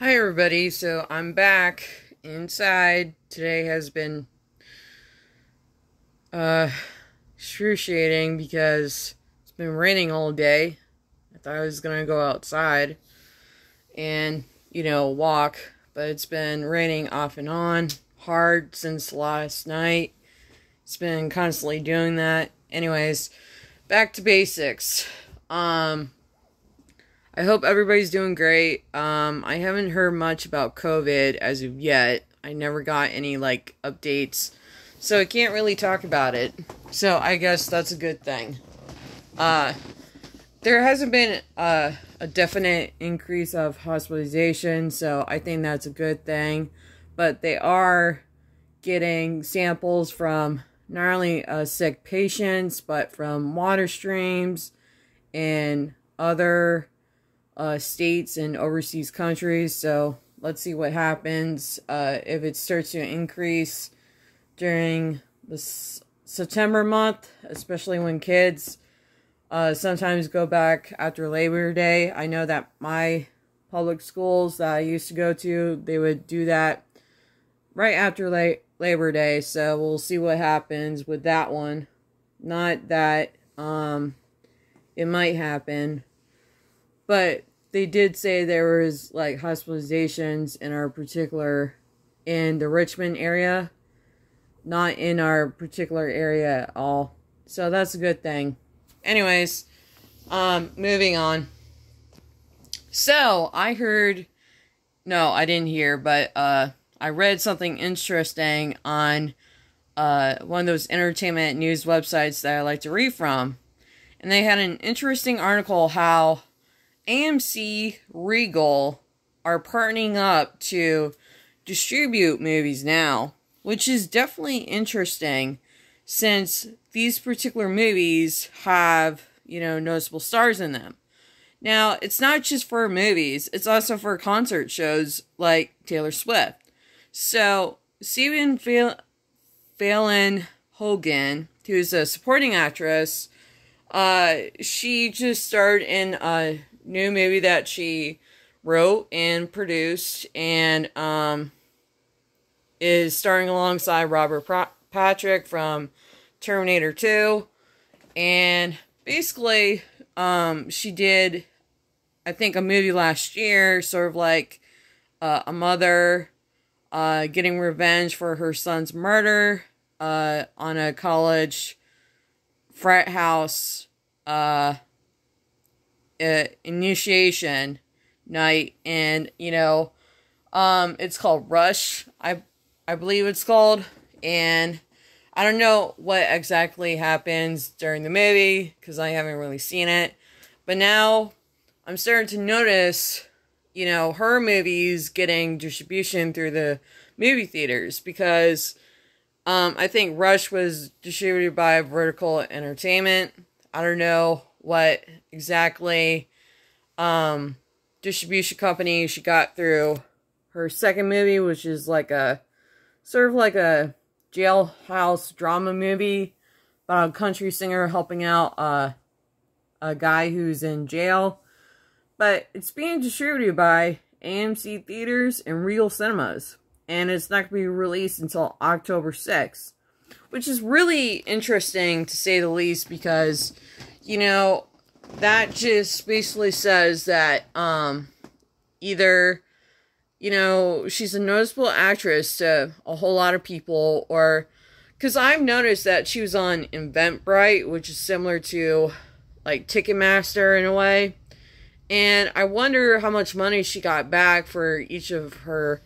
Hi everybody, so I'm back inside. Today has been uh excruciating because it's been raining all day. I thought I was gonna go outside and, you know, walk, but it's been raining off and on hard since last night. It's been constantly doing that. Anyways, back to basics. Um I hope everybody's doing great. Um, I haven't heard much about COVID as of yet. I never got any like updates, so I can't really talk about it. So I guess that's a good thing. Uh, there hasn't been a, a definite increase of hospitalization, so I think that's a good thing. But they are getting samples from not only uh, sick patients, but from water streams and other uh, states and overseas countries. So let's see what happens uh, if it starts to increase during the September month, especially when kids uh, sometimes go back after Labor Day. I know that my public schools that I used to go to, they would do that right after la Labor Day. So we'll see what happens with that one. Not that um, it might happen but they did say there was like hospitalizations in our particular in the Richmond area, not in our particular area at all. So that's a good thing. Anyways, um moving on. So, I heard no, I didn't hear, but uh I read something interesting on uh one of those entertainment news websites that I like to read from. And they had an interesting article how AMC Regal are partnering up to distribute movies now, which is definitely interesting since these particular movies have, you know, noticeable stars in them. Now, it's not just for movies, it's also for concert shows like Taylor Swift. So, Siobhan Fallon Hogan, who's a supporting actress, uh, she just starred in a new movie that she wrote and produced and um, is starring alongside Robert Patrick from Terminator 2. And basically, um, she did, I think, a movie last year, sort of like uh, a mother uh, getting revenge for her son's murder uh, on a college frat house uh, uh, initiation night, and you know, um, it's called Rush. I I believe it's called, and I don't know what exactly happens during the movie because I haven't really seen it, but now I'm starting to notice, you know, her movies getting distribution through the movie theaters because. Um, I think Rush was distributed by Vertical Entertainment. I don't know what exactly um, distribution company she got through her second movie, which is like a sort of like a jailhouse drama movie about a country singer helping out uh, a guy who's in jail. But it's being distributed by AMC Theaters and Regal Cinemas. And it's not going to be released until October 6th. Which is really interesting, to say the least, because you know, that just basically says that um, either, you know, she's a noticeable actress to a whole lot of people, or because I've noticed that she was on Eventbrite, which is similar to like Ticketmaster in a way. And I wonder how much money she got back for each of her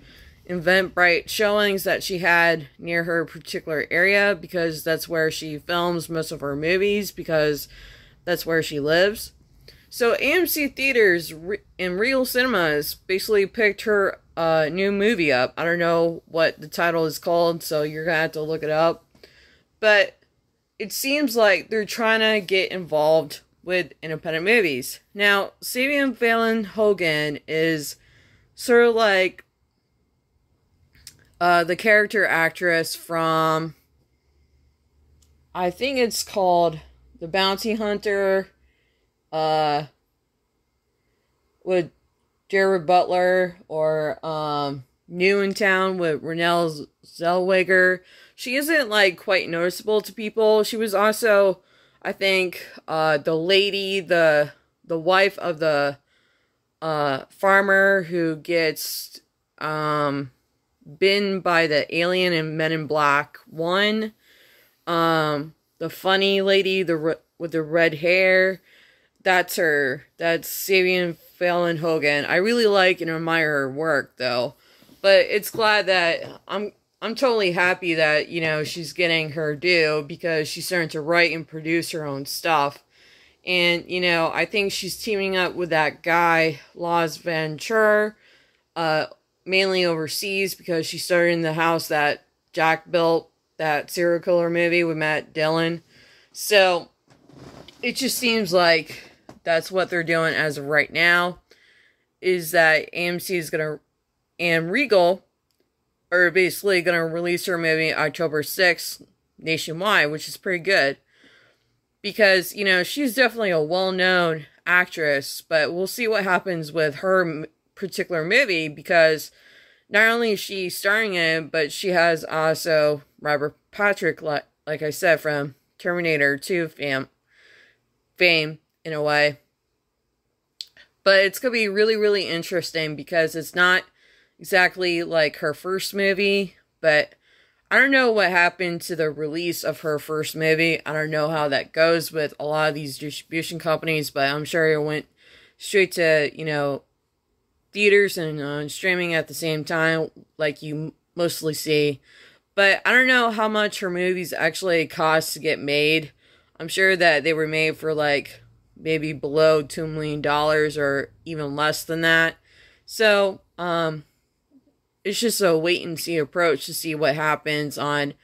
Eventbrite showings that she had near her particular area because that's where she films most of her movies because that's where she lives. So AMC Theaters and Regal Cinemas basically picked her uh, new movie up. I don't know what the title is called, so you're gonna have to look it up. But it seems like they're trying to get involved with independent movies. Now, Siobhan Fallon Hogan is sort of like uh, the character actress from I think it's called the bounty hunter, uh, with Gerard Butler or um, New in Town with Renee Zellweger. She isn't like quite noticeable to people. She was also, I think, uh, the lady, the the wife of the uh, farmer who gets um, bitten by the alien in Men in Black One. Um, the funny lady, the with the red hair, that's her. That's Siobhan Fallon Hogan. I really like and admire her work though, but it's glad that I'm. I'm totally happy that you know she's getting her due because she's starting to write and produce her own stuff. And, you know, I think she's teaming up with that guy, Lars von Trier, uh, mainly overseas because she started in the house that Jack built, that serial killer movie with Matt Dillon. So, it just seems like that's what they're doing as of right now. Is that AMC is to, and Regal are basically to release her movie October 6th nationwide, which is pretty good because you know she's definitely a well-known actress but we'll see what happens with her particular movie because not only is she starring in it but she has also robert patrick like, like i said from terminator 2 fam fame in a way but it's going to be really really interesting because it's not exactly like her first movie but I don't know what happened to the release of her first movie. I don't know how that goes with a lot of these distribution companies, but I'm sure it went straight to, you know, theaters and uh, streaming at the same time, like you mostly see. But I don't know how much her movies actually cost to get made. I'm sure that they were made for like maybe below $2 million or even less than that. So, um, it's just a wait and see approach to see what happens on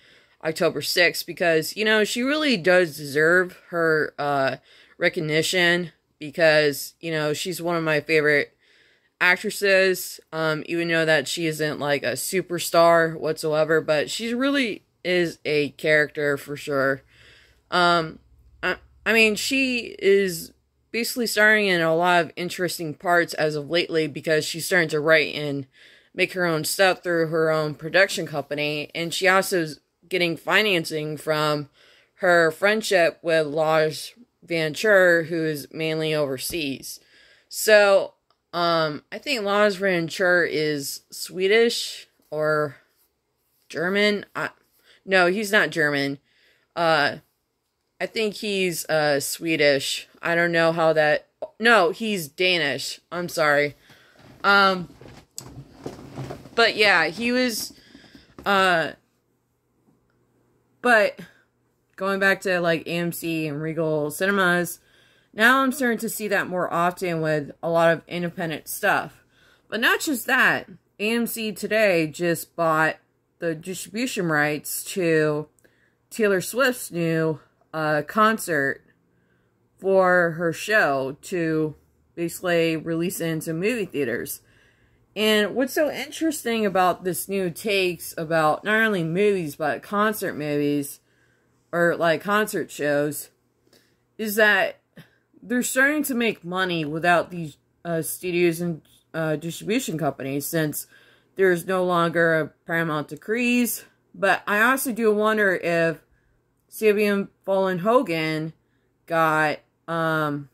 October 6th because, you know, she really does deserve her uh, recognition because, you know, she's one of my favorite actresses, um, even though that she isn't like a superstar whatsoever, but she really is a character for sure. Um, I, I mean, she is basically starring in a lot of interesting parts as of lately because she's starting to write and make her own stuff through her own production company. And she also is getting financing from her friendship with Lars von Trier, who is mainly overseas. So, um, I think Lars von Trier is Swedish or German. I, no, he's not German. Uh, I think he's uh Swedish. I don't know how that. No, he's Danish. I'm sorry. Um, but yeah, he was uh but going back to like AMC and Regal Cinemas, now I'm starting to see that more often with a lot of independent stuff. But not just that, AMC today just bought the distribution rights to Taylor Swift's new uh, concert for her show to basically release it into movie theaters. And what's so interesting about this new takes about not only movies, but concert movies, or like concert shows, is that they're starting to make money without these uh, studios and uh, distribution companies since there's no longer a Paramount decrees. But I also do wonder if Siobhan Fallon Hogan got um,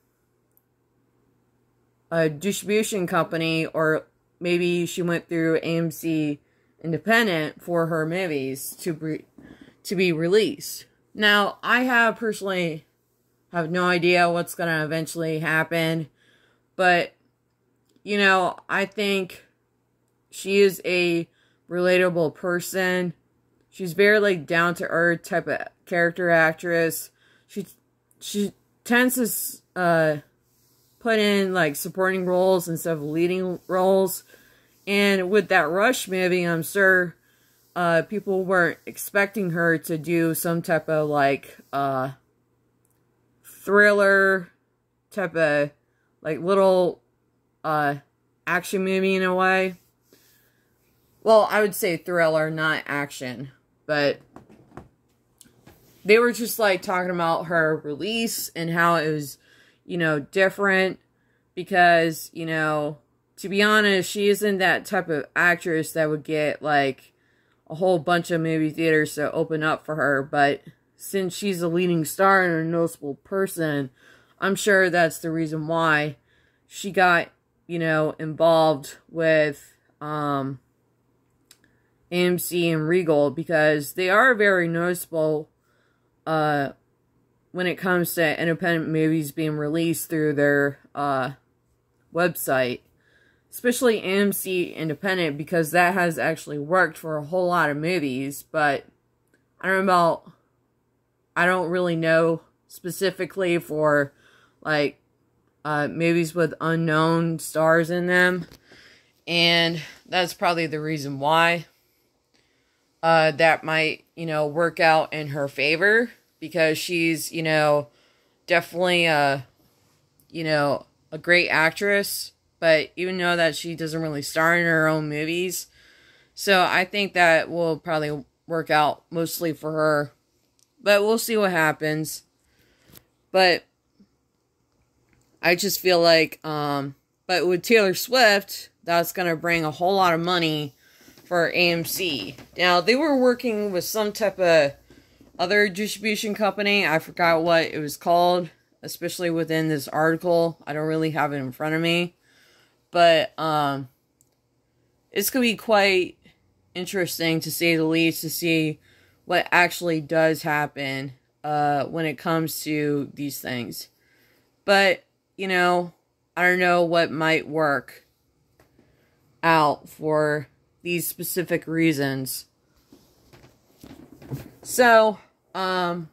a distribution company or maybe she went through AMC Independent for her movies to be, to be released. Now, I have personally have no idea what's going to eventually happen, but you know, I think she is a relatable person. She's very like down to earth type of character actress. She she tends to uh put in like supporting roles instead of leading roles. And with that Rush movie, I'm sure uh, people weren't expecting her to do some type of like uh, thriller type of like little uh, action movie in a way. Well, I would say thriller, not action, but they were just like talking about her release and how it was you know, different because, you know, to be honest, she isn't that type of actress that would get like a whole bunch of movie theaters to open up for her. But since she's a leading star and a noticeable person, I'm sure that's the reason why she got, you know, involved with um, AMC and Regal because they are very noticeable uh, when it comes to independent movies being released through their uh, website. Especially AMC Independent because that has actually worked for a whole lot of movies. But I don't know about, I don't really know specifically for like uh, movies with unknown stars in them. And that's probably the reason why uh, that might, you know, work out in her favor because she's, you know, definitely a, you know, a great actress, but even though that she doesn't really star in her own movies, so I think that will probably work out mostly for her. But we'll see what happens. But I just feel like um but with Taylor Swift, that's going to bring a whole lot of money for AMC. Now, they were working with some type of other distribution company. I forgot what it was called, especially within this article. I don't really have it in front of me. But um it's going to be quite interesting to say the least to see what actually does happen uh when it comes to these things. But, you know, I don't know what might work out for these specific reasons. So, um,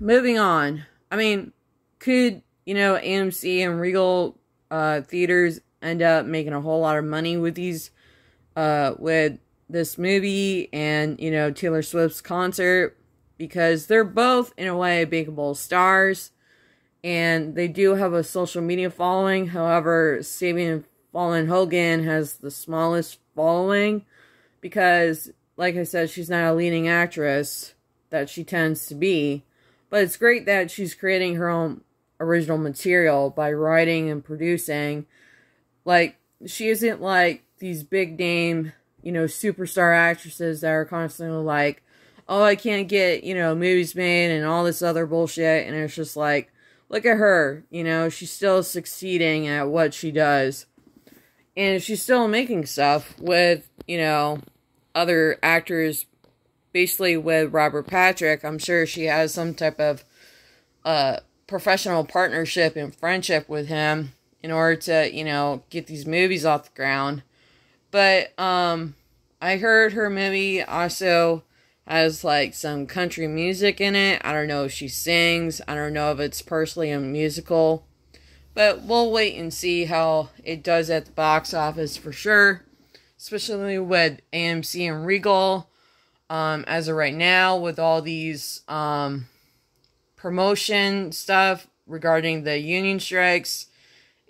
moving on. I mean, could, you know, AMC and Regal uh, theaters end up making a whole lot of money with these, uh, with this movie and, you know, Taylor Swift's concert? Because they're both, in a way, bakeable stars. And they do have a social media following. However, Siobhan Fallon Hogan has the smallest following because, like I said, she's not a leading actress that she tends to be. But it's great that she's creating her own original material by writing and producing. Like, she isn't like these big name, you know, superstar actresses that are constantly like, oh, I can't get, you know, movies made and all this other bullshit. And it's just like, look at her, you know, she's still succeeding at what she does. And she's still making stuff with you know other actors basically with robert patrick. I'm sure she has some type of uh professional partnership and friendship with him in order to you know get these movies off the ground but um i heard her movie also has like some country music in it i don't know if she sings i don't know if it's personally a musical but we'll wait and see how it does at the box office for sure. Especially with AMC and Regal. Um, as of right now, with all these um, promotion stuff regarding the union strikes.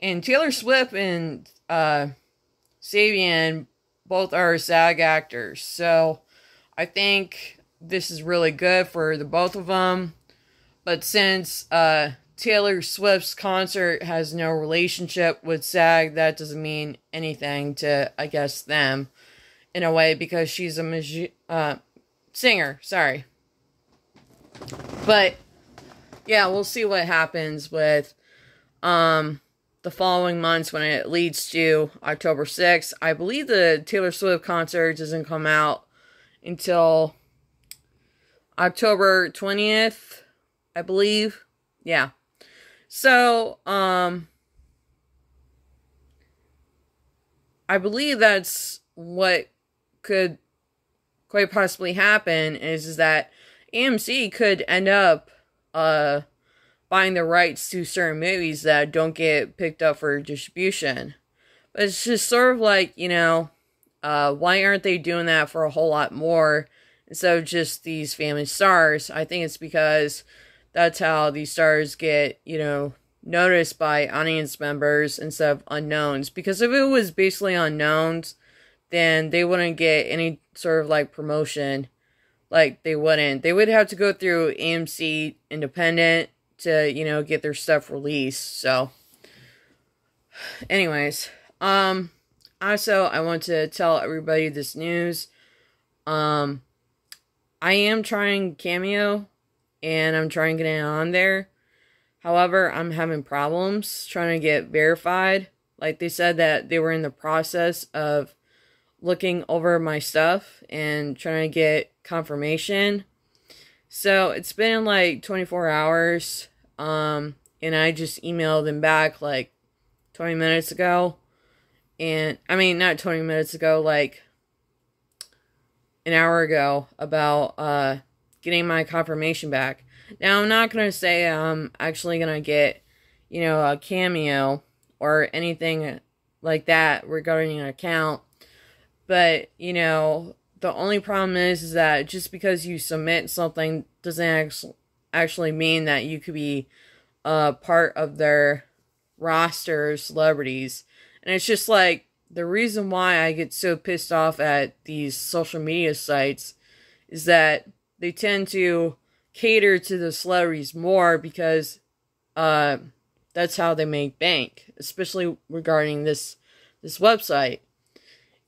And Taylor Swift and uh, Siobhan both are SAG actors. So I think this is really good for the both of them. But since uh, Taylor Swift's concert has no relationship with SAG, that doesn't mean anything to, I guess, them in a way because she's a magi- uh, singer. Sorry. But yeah, we'll see what happens with um, the following months when it leads to October 6th. I believe the Taylor Swift concert doesn't come out until October 20th, I believe. Yeah. So, um, I believe that's what could quite possibly happen is, is that AMC could end up uh buying the rights to certain movies that don't get picked up for distribution. But it's just sort of like, you know, uh why aren't they doing that for a whole lot more instead of just these family stars? I think it's because that's how these stars get, you know, noticed by audience members instead of unknowns. Because if it was basically unknowns, then they wouldn't get any sort of like promotion. Like they wouldn't. They would have to go through AMC Independent to, you know, get their stuff released. So anyways, um, also I want to tell everybody this news. Um, I am trying Cameo, and I'm trying getting it on there. However, I'm having problems trying to get verified. Like they said that they were in the process of looking over my stuff and trying to get confirmation. So it's been like 24 hours. Um, and I just emailed him back like 20 minutes ago. And I mean, not 20 minutes ago, like an hour ago about uh, getting my confirmation back. Now, I'm not going to say I'm actually going to get, you know, a cameo or anything like that regarding an account. But, you know, the only problem is, is that just because you submit something doesn't actually mean that you could be uh, part of their roster of celebrities. And it's just like the reason why I get so pissed off at these social media sites is that they tend to cater to the celebrities more because uh, that's how they make bank, especially regarding this this website.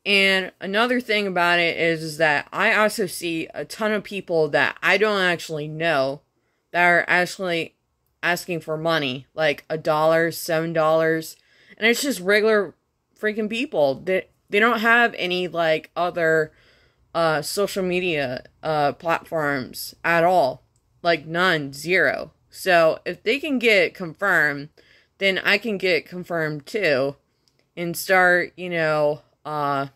And another thing about it is, is that I also see a ton of people that I don't actually know that are actually asking for money, like a dollar, seven dollars, and it's just regular freaking people. They they don't have any like other uh social media uh platforms at all. Like none, zero. So if they can get confirmed, then I can get confirmed too and start, you know, uh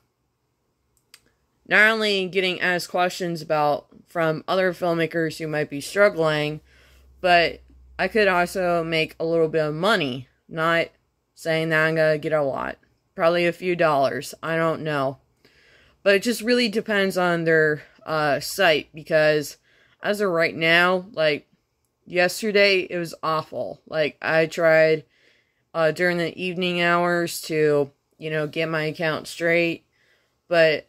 not only getting asked questions about from other filmmakers who might be struggling, but I could also make a little bit of money. Not saying that I'm gonna get a lot. Probably a few dollars. I don't know. But it just really depends on their uh, site because as of right now, like yesterday, it was awful. Like I tried uh, during the evening hours to, you know, get my account straight, but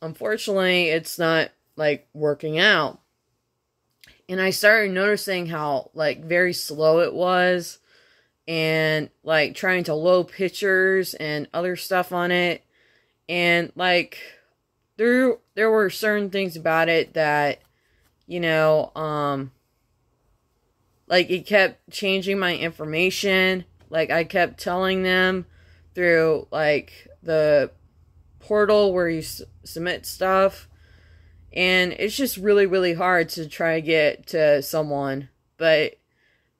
unfortunately, it's not like working out. And I started noticing how like very slow it was and like trying to load pictures and other stuff on it. And like there there were certain things about it that you know um like it kept changing my information. Like i kept telling them through like the portal where you s- submit stuff and it's just really really hard to try to get to someone but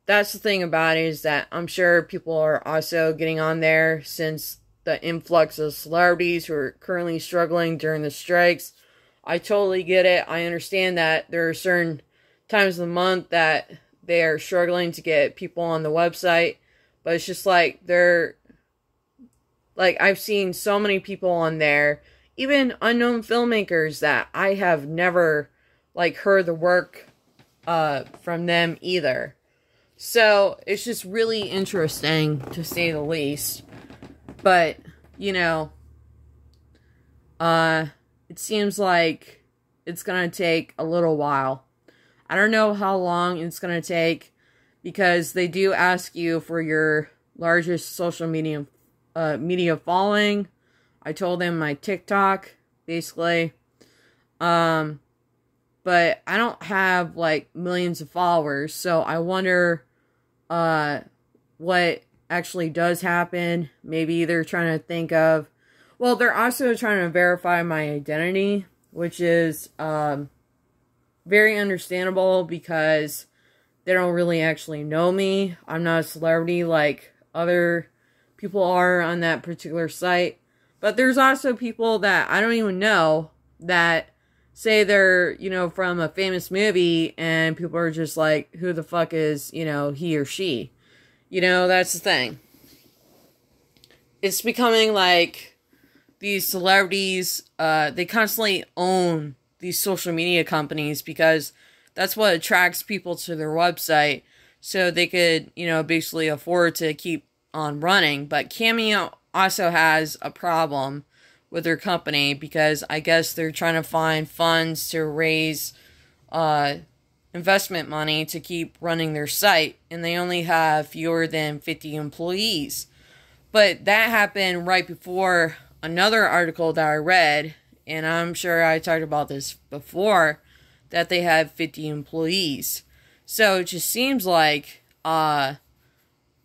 that's the thing about it is that I'm sure people are also getting on there since the influx of celebrities who are currently struggling during the strikes. I totally get it. I understand that there are certain times of the month that they are struggling to get people on the website, but it's just like they're like I've seen so many people on there, even unknown filmmakers that I have never like heard the work uh from them either. So it's just really interesting to say the least. But, you know, uh, it seems like it's going to take a little while. I don't know how long it's going to take because they do ask you for your largest social media uh, media following. I told them my TikTok, basically. Um, but I don't have like millions of followers, so I wonder uh, what actually does happen. Maybe they're trying to think of, well, they're also trying to verify my identity, which is um, very understandable because they don't really actually know me. I'm not a celebrity like other people are on that particular site. But there's also people that I don't even know that say they're, you know, from a famous movie and people are just like, who the fuck is, you know, he or she? You know, that's the thing. It's becoming like these celebrities, uh, they constantly own these social media companies because that's what attracts people to their website so they could, you know, basically afford to keep on running. But Cameo also has a problem with their company because I guess they're trying to find funds to raise uh, investment money to keep running their site, and they only have fewer than 50 employees. But that happened right before another article that I read, and I'm sure I talked about this before, that they had 50 employees. So it just seems like uh,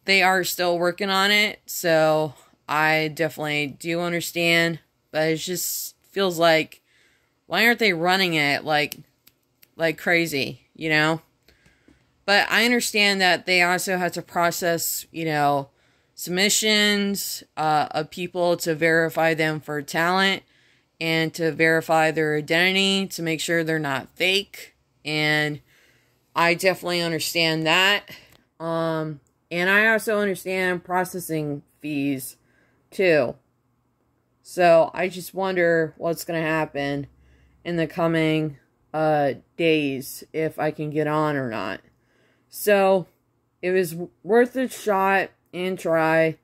they are still working on it. So I definitely do understand, but it just feels like why aren't they running it like like crazy, you know? But I understand that they also have to process, you know, submissions uh, of people to verify them for talent and to verify their identity to make sure they're not fake. And I definitely understand that. Um, and I also understand processing fees too. So I just wonder what's going to happen in the coming uh, days if I can get on or not. So it was worth a shot and try,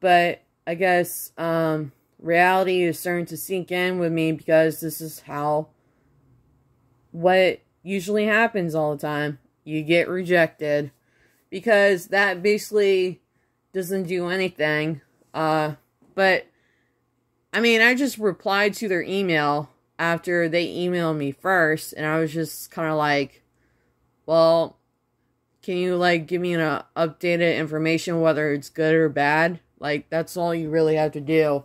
but I guess um, reality is starting to sink in with me because this is how what usually happens all the time. You get rejected because that basically doesn't do anything. Uh, but I mean, I just replied to their email after they emailed me first, and I was just kind of like, well, can you like give me an uh, updated information whether it's good or bad? Like that's all you really have to do.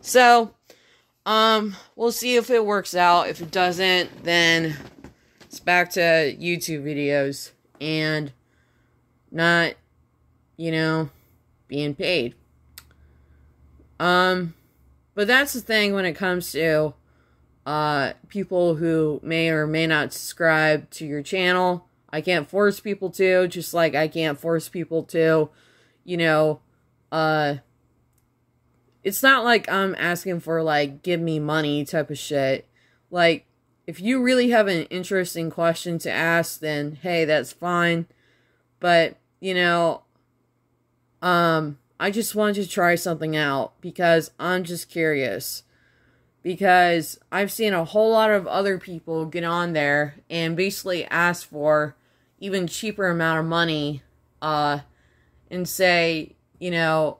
So, um, we'll see if it works out. If it doesn't, then it's back to YouTube videos and not, you know, being paid. Um, but that's the thing when it comes to uh, people who may or may not subscribe to your channel. I can't force people to, just like I can't force people to, you know, uh, it's not like I'm asking for, like, give me money type of shit. Like, if you really have an interesting question to ask, then hey, that's fine. But, you know, um, I just wanted to try something out because I'm just curious. Because I've seen a whole lot of other people get on there and basically ask for even cheaper amount of money uh and say, you know,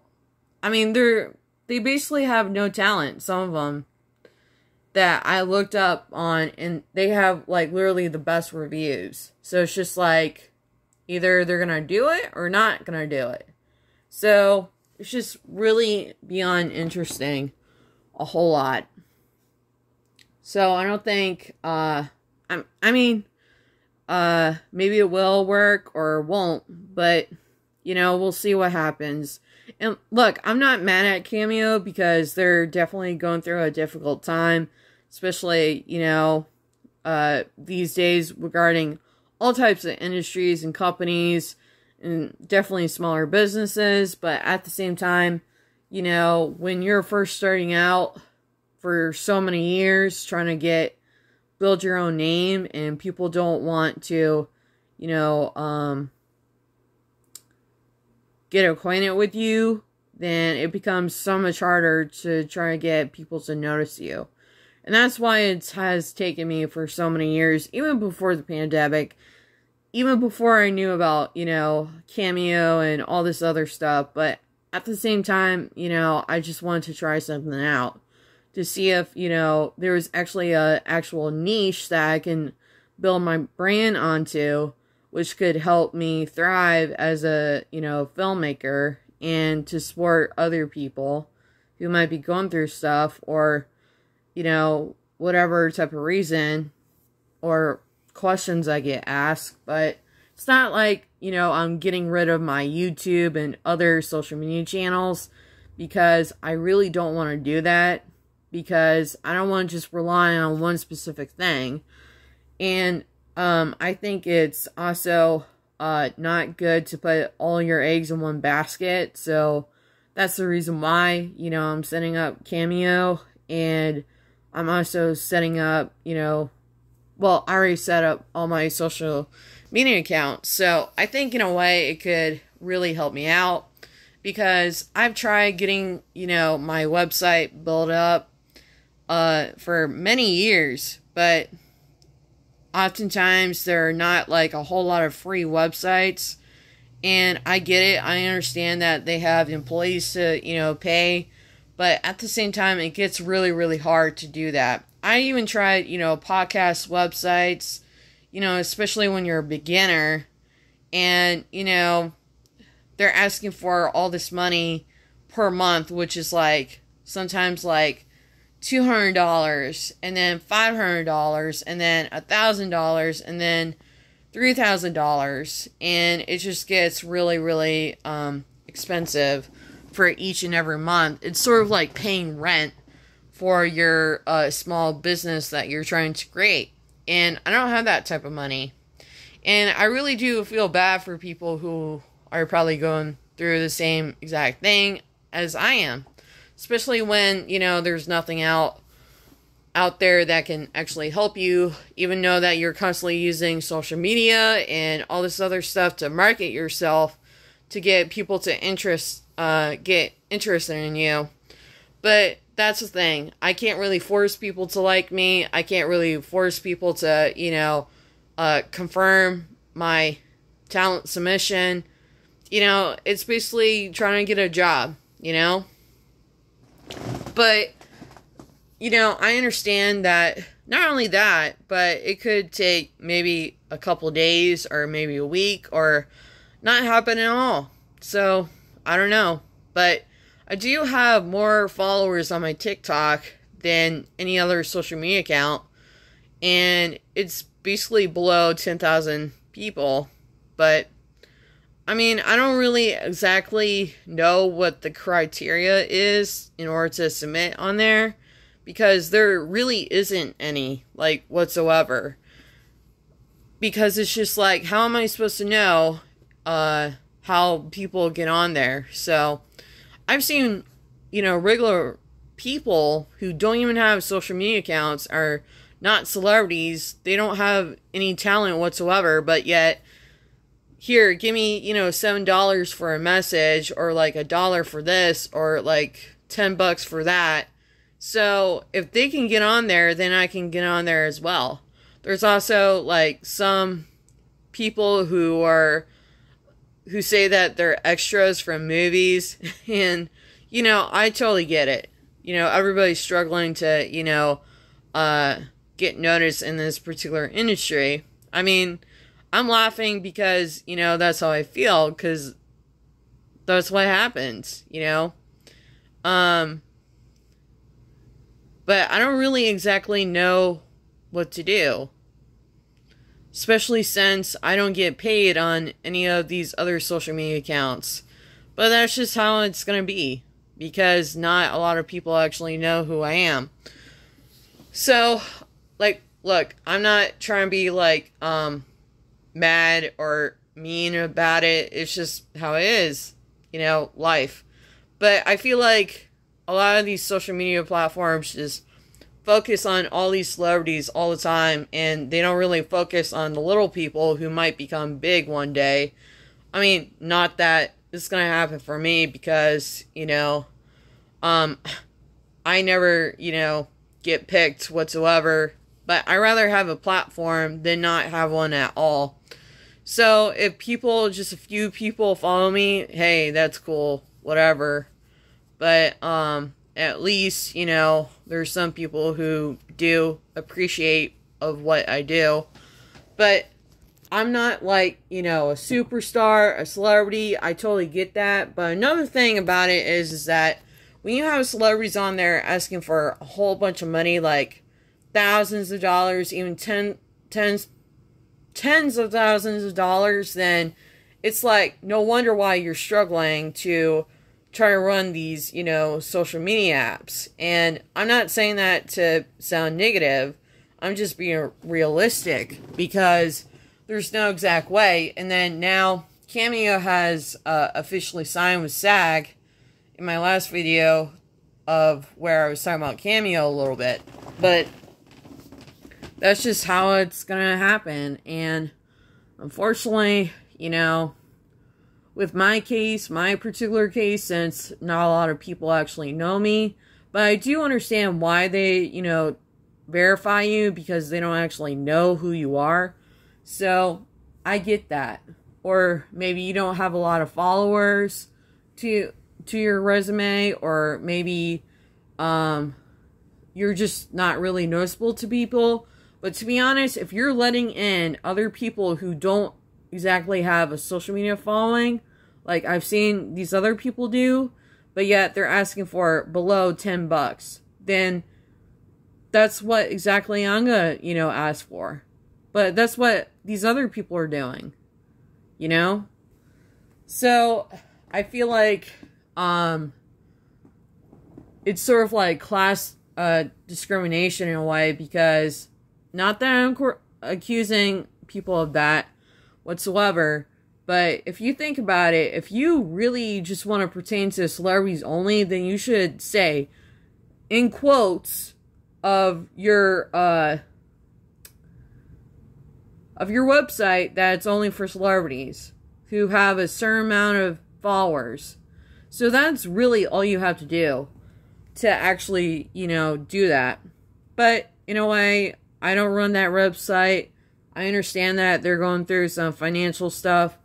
I mean they're they basically have no talent, some of them that I looked up on and they have like literally the best reviews. So it's just like either they're to do it or not to do it. So it's just really beyond interesting a whole lot. So I don't think uh I I mean uh maybe it will work or won't, but you know, we'll see what happens. And look, I'm not mad at Cameo because they're definitely going through a difficult time, especially, you know, uh these days regarding all types of industries and companies and definitely smaller businesses, but at the same time, you know, when you're first starting out for so many years trying to get build your own name and people don't want to, you know, um get acquainted with you, then it becomes so much harder to try to get people to notice you. And that's why it has taken me for so many years, even before the pandemic, even before I knew about, you know, Cameo and all this other stuff, but at the same time, you know, I just wanted to try something out to see if, you know, there was actually a actual niche that I can build my brand onto, which could help me thrive as a, you know, filmmaker and to support other people who might be going through stuff or, you know, whatever type of reason or questions I get asked, but it's not like, you know, I'm getting rid of my YouTube and other social media channels because I really don't want to do that because I don't want to just rely on one specific thing. And um, I think it's also uh, not good to put all your eggs in one basket. So that's the reason why, you know, I'm setting up Cameo and I'm also setting up, you know, well, I already set up all my social media accounts. So I think in a way it could really help me out because I've tried getting, you know, my website built up uh, for many years, but oftentimes there are not like a whole lot of free websites And I get it. I understand that they have employees to, you know, pay. But at the same time, it gets really, really hard to do that. I even tried, you know, podcast websites, you know, especially when you're a beginner. And, you know, they're asking for all this money per month, which is like sometimes like $200 and then $500 and then $1,000 and then $3,000 and it just gets really really um, expensive for each and every month. It's sort of like paying rent for your uh, small business that you're trying to create. And I don't have that type of money. And I really do feel bad for people who are probably going through the same exact thing as I am. Especially when, you know, there's nothing out out there that can actually help you, even know that you're constantly using social media and all this other stuff to market yourself to get people to interest uh, get interested in you. But that's the thing. I can't really force people to like me. I can't really force people to, you know, uh, confirm my talent submission. You know, it's basically trying to get a job, you know? But you know, I understand that not only that, but it could take maybe a couple days or maybe a week or not happen at all. So, I don't know. But I do have more followers on my TikTok than any other social media account. And it's basically below 10,000 people. But, I mean, I don't really exactly know what the criteria is in order to submit on there because there really isn't any like whatsoever because it's just like how am i supposed to know uh how people get on there so i've seen you know regular people who don't even have social media accounts are not celebrities they don't have any talent whatsoever but yet here give me you know seven dollars for a message or like a dollar for this or like ten bucks for that so if they can get on there, then I can get on there as well. There's also like some people who are who say that they're extras from movies and you know, I totally get it. You know, everybody's struggling to, you know, uh get noticed in this particular industry. I mean, I'm laughing because, you know, that's how I feel cuz that's what happens, you know. Um but I don't really exactly know what to do. Especially since I don't get paid on any of these other social media accounts. But that's just how it's going to be. Because not a lot of people actually know who I am. So, like, look, I'm not trying to be, like, um, mad or mean about it. It's just how it is. You know, life. But I feel like a lot of these social media platforms just focus on all these celebrities all the time and they don't really focus on the little people who might become big one day. I mean, not that it's going to happen for me because, you know, um I never, you know, get picked whatsoever, but I rather have a platform than not have one at all. So, if people just a few people follow me, hey, that's cool, whatever. But um at least, you know, there's some people who do appreciate of what I do. But I'm not like, you know, a superstar, a celebrity. I totally get that. But another thing about it is, is that when you have celebrities on there asking for a whole bunch of money, like thousands of dollars, even ten, tens, tens of thousands of dollars, then it's like no wonder why you're struggling to try to run these, you know, social media apps. And I'm not saying that to sound negative. I'm just being realistic because there's no exact way. And then now Cameo has uh, officially signed with SAG in my last video of where I was talking about Cameo a little bit. But that's just how it's going to happen. And unfortunately, you know, with my case, my particular case, since not a lot of people actually know me, but I do understand why they, you know, verify you because they don't actually know who you are. So, I get that. or maybe you don't have a lot of followers to to your resume or maybe um you're just not really noticeable to people but to be honest if you're letting in other people who don't exactly have a social media following like I've seen these other people do but yet they're asking for below 10 bucks then that's what exactly I'm gonna, you know, ask for. But that's what these other people are doing. You know? So I feel like um it's sort of like class uh discrimination in a way because not that I'm accusing people of that whatsoever, but if you think about it, if you really just want to pertain to celebrities only, then you should say in quotes of your uh of your website that it's only for celebrities who have a certain amount of followers. So that's really all you have to do to actually, you know, do that. But in a way, I don't run that website. I understand that they're going through some financial stuff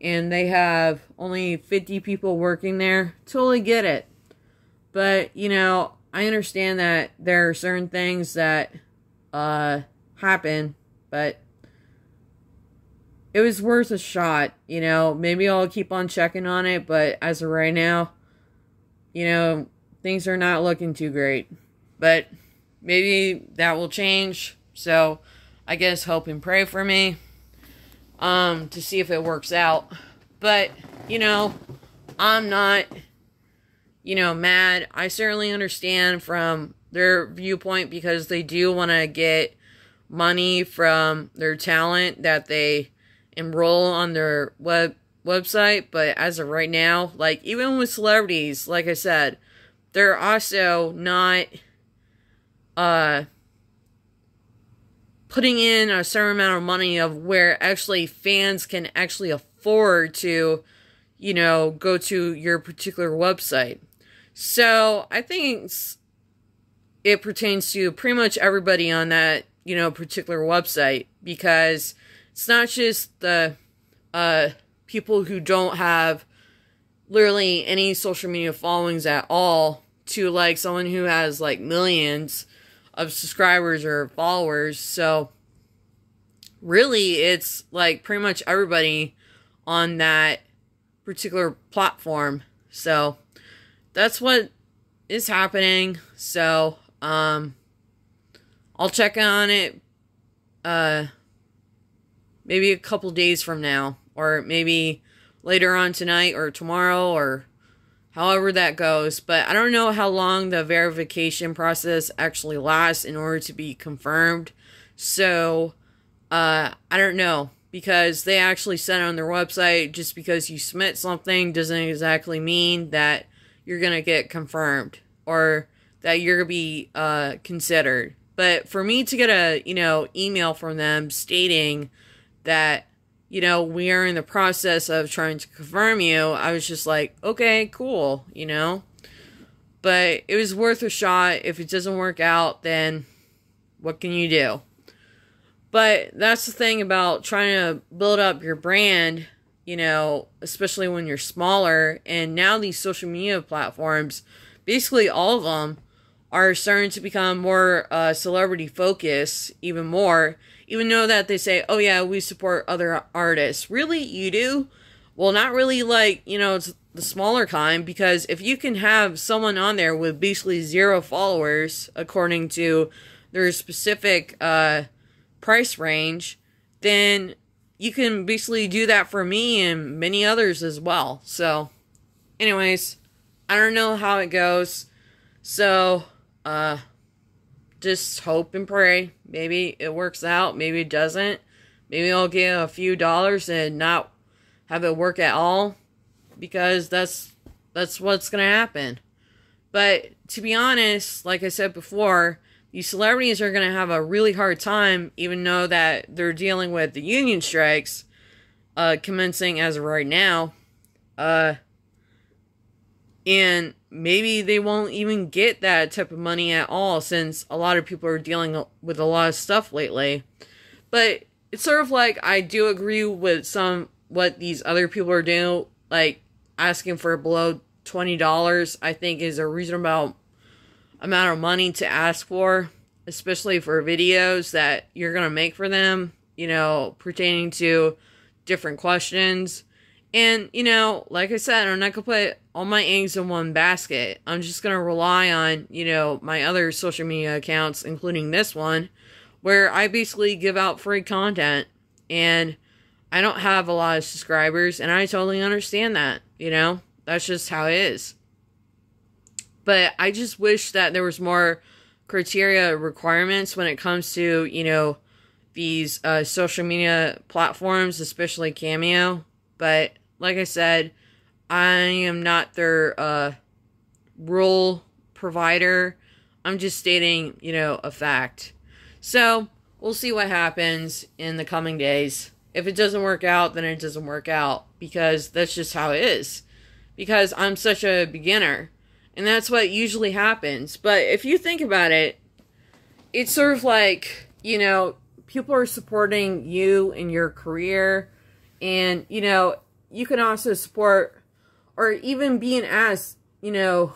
and they have only 50 people working there. Totally get it. But, you know, I understand that there are certain things that uh happen, but it was worth a shot, you know. Maybe I'll keep on checking on it, but as of right now, you know, things are not looking too great. But maybe that will change. So I guess hope and pray for me um to see if it works out. But, you know, I'm not you know, mad. I certainly understand from their viewpoint because they do want to get money from their talent that they enroll on their web website, but as of right now, like even with celebrities, like I said, they're also not uh putting in a certain amount of money of where actually fans can actually afford to, you know, go to your particular website. So I think it pertains to pretty much everybody on that, you know, particular website because it's not just the uh, people who don't have literally any social media followings at all to like someone who has like millions of subscribers or followers. So really it's like pretty much everybody on that particular platform. So that's what is happening. So, um, I'll check on it, uh, maybe a couple days from now, or maybe later on tonight or tomorrow, or however that goes. But I don't know how long the verification process actually lasts in order to be confirmed. So, uh, I don't know because they actually said on their website just because you submit something doesn't exactly mean that you're gonna get confirmed or that you're gonna be uh, considered. But for me to get a you know email from them stating that you know we are in the process of trying to confirm you, I was just like, okay, cool, you know. But it was worth a shot. If it doesn't work out, then what can you do? But that's the thing about trying to build up your brand you know, especially when you're smaller. And now these social media platforms, basically all of them, are starting to become more uh, celebrity focused, even more. Even though that they say, oh yeah, we support other artists. Really, you do? Well, not really like, you know, it's the smaller kind, because if you can have someone on there with basically zero followers, according to their specific uh, price range, then you can basically do that for me and many others as well. So, anyways, I don't know how it goes. So, uh, just hope and pray. Maybe it works out. Maybe it doesn't. Maybe I'll get a few dollars and not have it work at all because that's that's what's gonna happen. But to be honest, like I said before, these celebrities are going to have a really hard time, even though that they're dealing with the union strikes uh, commencing as of right now. Uh, and maybe they won't even get that type of money at all since a lot of people are dealing with a lot of stuff lately. But it's sort of like I do agree with some what these other people are doing, like asking for below $20, I think is a reasonable amount of money to ask for, especially for videos that you're going to make for them, you know, pertaining to different questions. And, you know, like I said, I'm not going to put all my eggs in one basket. I'm just going to rely on, you know, my other social media accounts, including this one, where I basically give out free content. And I don't have a lot of subscribers, and I totally understand that, you know? That's just how it is. But I just wish that there was more criteria requirements when it comes to, you know, these uh, social media platforms, especially Cameo. But like I said, I am not their uh, rule provider. I'm just stating, you know, a fact. So we'll see what happens in the coming days. If it doesn't work out, then it doesn't work out because that's just how it is. Because I'm such a beginner. And that's what usually happens. But if you think about it, it's sort of like, you know, people are supporting you in your career. And, you know, you can also support or even being asked, you know,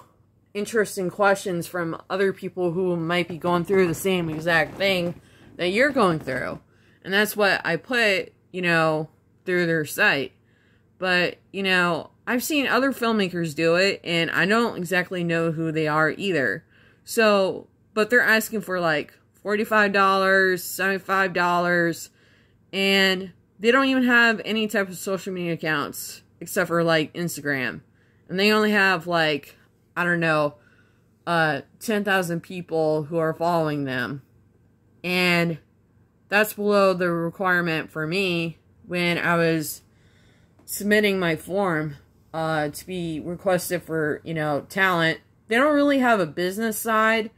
interesting questions from other people who might be going through the same exact thing that you're going through. And that's what I put, you know, through their site. But, you know, I've seen other filmmakers do it, and I don't exactly know who they are either. So, but they're asking for like $45, $75, and they don't even have any type of social media accounts except for like Instagram. And they only have like, I don't know, uh 10,000 people who are following them. And that's below the requirement for me when I was submitting my form uh to be requested for, you know, talent. They don't really have a business side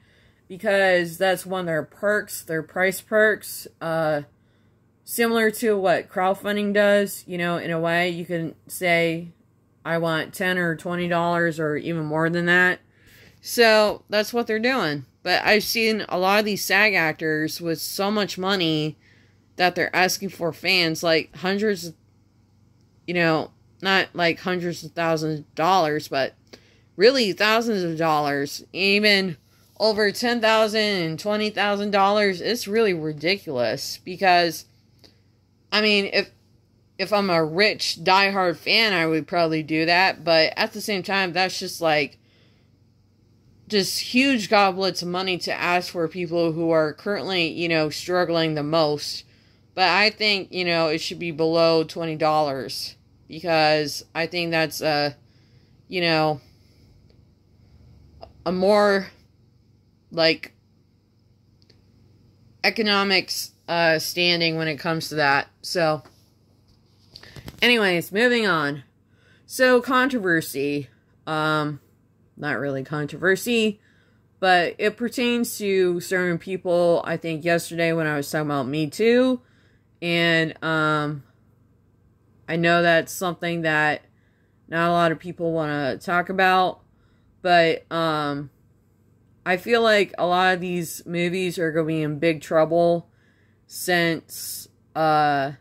because that's one of their perks, their price perks. Uh similar to what crowdfunding does, you know, in a way you can say I want 10 or 20 dollars or even more than that. So, that's what they're doing. But I've seen a lot of these SAG actors with so much money that they're asking for fans like hundreds you know, not like hundreds of thousands of dollars, but really thousands of dollars, even over ten thousand and twenty thousand dollars. It's really ridiculous because I mean, if if I'm a rich diehard fan, I would probably do that. But at the same time, that's just like just huge goblets of money to ask for people who are currently, you know, struggling the most. But I think, you know, it should be below $20 because I think that's a, you know, a more like economics uh, standing when it comes to that. So, anyways, moving on. So, controversy. Um, not really controversy, but it pertains to certain people. I think yesterday when I was talking about Me Too, and um, I know that's something that not a lot of people want to talk about, but um, I feel like a lot of these movies are going to be in big trouble since uh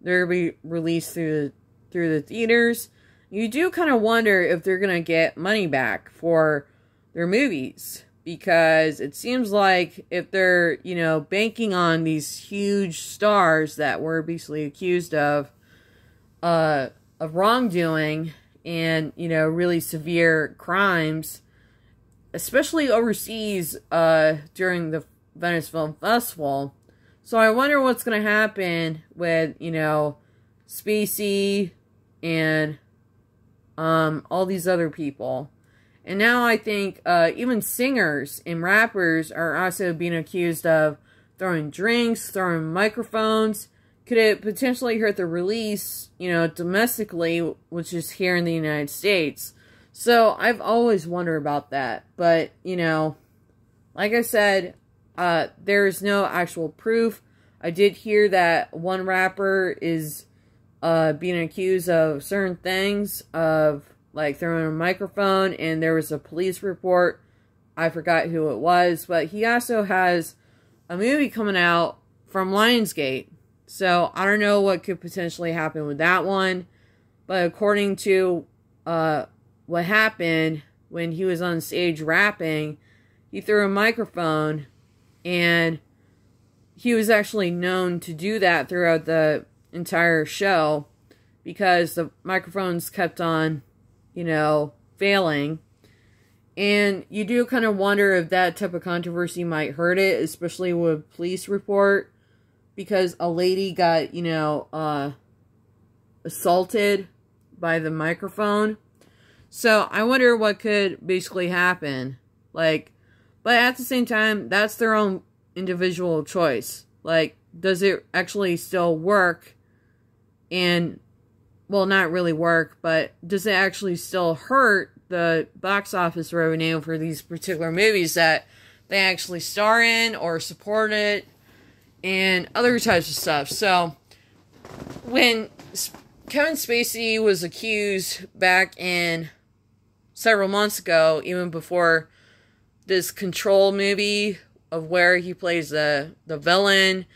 they're be released through the, through the theaters. You do kind of wonder if they're to get money back for their movies because it seems like if they're, you know, banking on these huge stars that were basically accused of uh of wrongdoing and, you know, really severe crimes, especially overseas uh during the Venice Film Festival, so I wonder what's going to happen with, you know, Spacey and um, all these other people. And now I think uh, even singers and rappers are also being accused of throwing drinks, throwing microphones. Could it potentially hurt the release, you know, domestically, which is here in the United States? So I've always wondered about that. But, you know, like I said, uh, there is no actual proof. I did hear that one rapper is uh, being accused of certain things, of like throwing a microphone, and there was a police report. I forgot who it was, but he also has a movie coming out from Lionsgate. So I don't know what could potentially happen with that one. But according to uh, what happened when he was on stage rapping, he threw a microphone and he was actually known to do that throughout the entire show because the microphones kept on, you know, failing. And you do kind of wonder if that type of controversy might hurt it, especially with police report, because a lady got, you know, uh, assaulted by the microphone. So I wonder what could basically happen. Like, but at the same time, that's their own individual choice. Like, does it actually still work? And, well, not really work, but does it actually still hurt the box office revenue for these particular movies that they actually star in or support it and other types of stuff? So, when Kevin Spacey was accused back in several months ago, even before this Control movie of where he plays the the villain.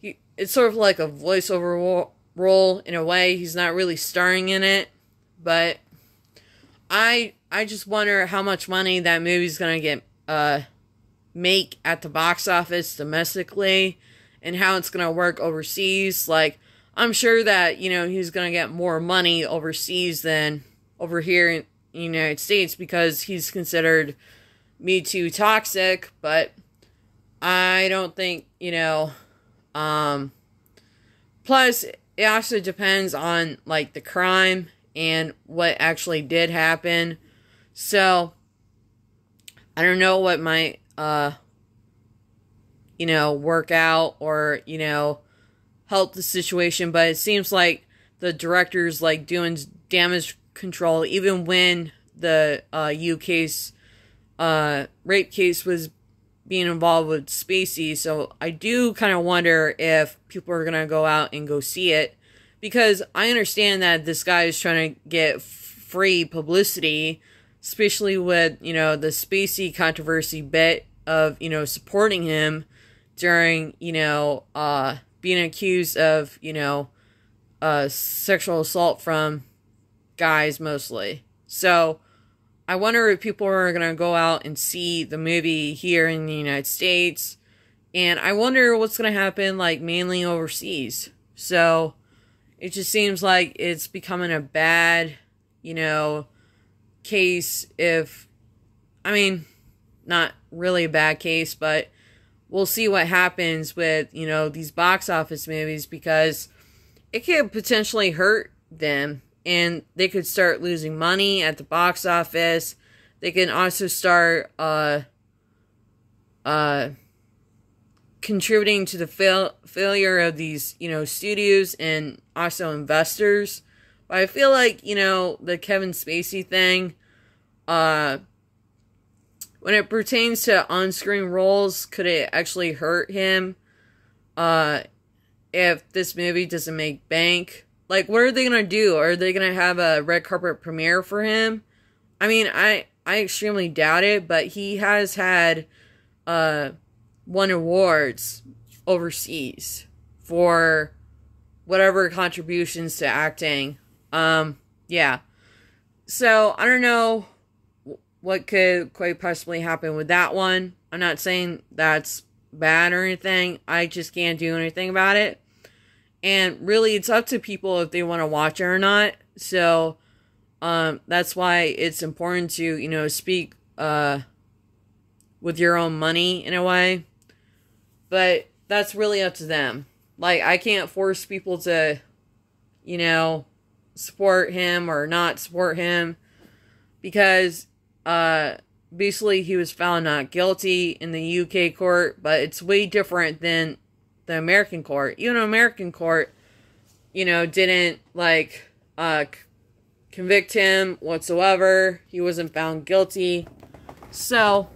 He, it's sort of like a voiceover role in a way. He's not really starring in it, but I I just wonder how much money that movie's gonna get uh make at the box office domestically and how it's gonna work overseas. Like I'm sure that you know he's gonna get more money overseas than over here in the United States because he's considered me too toxic, but I don't think, you know, um, plus it also depends on like the crime and what actually did happen. So I don't know what might uh you know work out or you know help the situation, but it seems like the director's like doing damage control even when the uh UK's uh rape case was being involved with Spacey, so I do kind of wonder if people are gonna go out and go see it because I understand that this guy is trying to get free publicity, especially with you know the Spacey controversy bit of you know supporting him during you know uh being accused of you know uh sexual assault from guys mostly. So I wonder if people are going to go out and see the movie here in the United States. And I wonder what's going to happen, like, mainly overseas. So, it just seems like it's becoming a bad, you know, case if, I mean, not really a bad case, but we'll see what happens with, you know, these box office movies because it could potentially hurt them and they could start losing money at the box office. They can also start uh uh contributing to the fail- failure of these, you know, studios and also investors. But I feel like, you know, the Kevin Spacey thing uh when it pertains to on-screen roles, could it actually hurt him uh if this movie doesn't make bank? Like, what are they gonna do? Are they gonna have a red carpet premiere for him? I mean, I I extremely doubt it, but he has had uh won awards overseas for whatever contributions to acting. Um, yeah. So I don't know what could quite possibly happen with that one. I'm not saying that's bad or anything. I just can't do anything about it. And really, it's up to people if they want to watch it or not. So, um, that's why it's important to, you know, speak, uh, with your own money in a way. But that's really up to them. Like, I can't force people to, you know, support him or not support him because, uh, basically he was found not guilty in the UK court, but it's way different than the American court. Even American court, you know, didn't like uh convict him whatsoever. He wasn't found guilty. So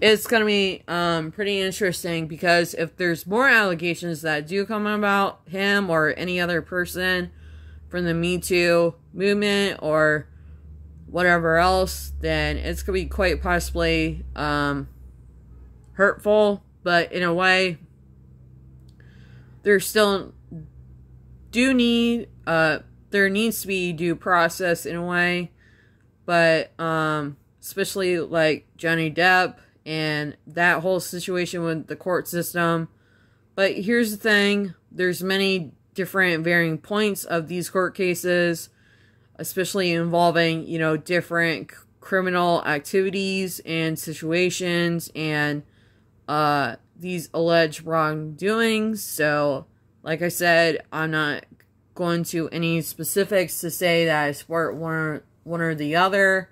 it's gonna be um pretty interesting because if there's more allegations that do come about him or any other person from the Me Too movement or whatever else, then it's gonna be quite possibly um hurtful but in a way, there still do need uh there needs to be due process in a way, but um especially like Johnny Depp and that whole situation with the court system. But here's the thing, there's many different varying points of these court cases, especially involving, you know, different criminal activities and situations and uh these alleged wrongdoings. So, like I said, I'm not going to any specifics to say that I support one or, one or the other.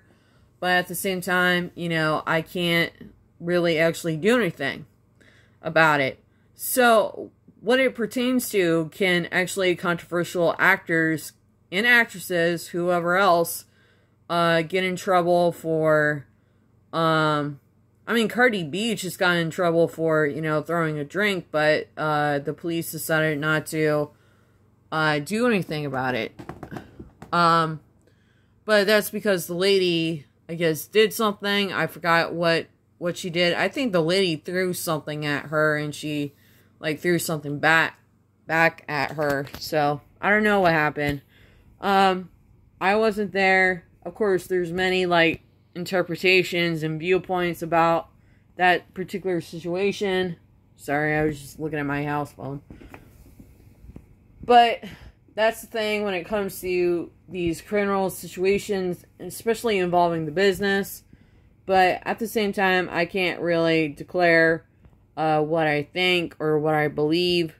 But at the same time, you know, I can't really actually do anything about it. So, what it pertains to can actually controversial actors and actresses, whoever else, uh, get in trouble for, um, I mean, Cardi B just got in trouble for, you know, throwing a drink, but, uh, the police decided not to, uh, do anything about it. Um, but that's because the lady, I guess, did something. I forgot what, what she did. I think the lady threw something at her and she, like, threw something back, back at her. So, I don't know what happened. Um, I wasn't there. Of course, there's many, like, interpretations and viewpoints about that particular situation. Sorry, I was just looking at my house phone. But that's the thing when it comes to these criminal situations, especially involving the business. But at the same time, I can't really declare uh, what I think or what I believe.